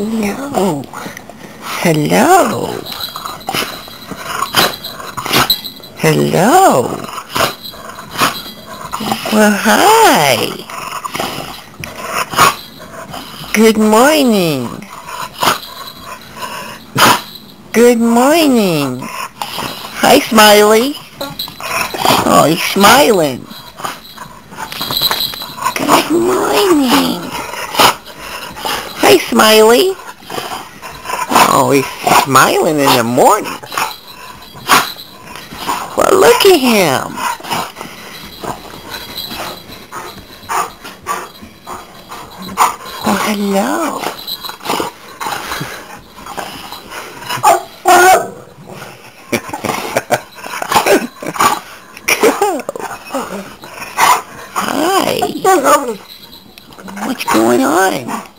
Hello. Hello. Hello. Well, hi. Good morning. Good morning. Hi, Smiley. Oh, he's smiling. Good morning. Hi, Smiley. Oh, he's smiling in the morning. Well, look at him. Oh, hello. Hi. What's going on?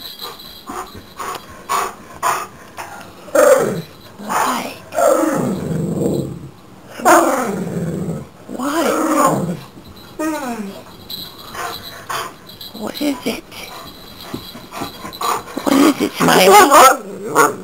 What? What? What is it? What is it, Smiley?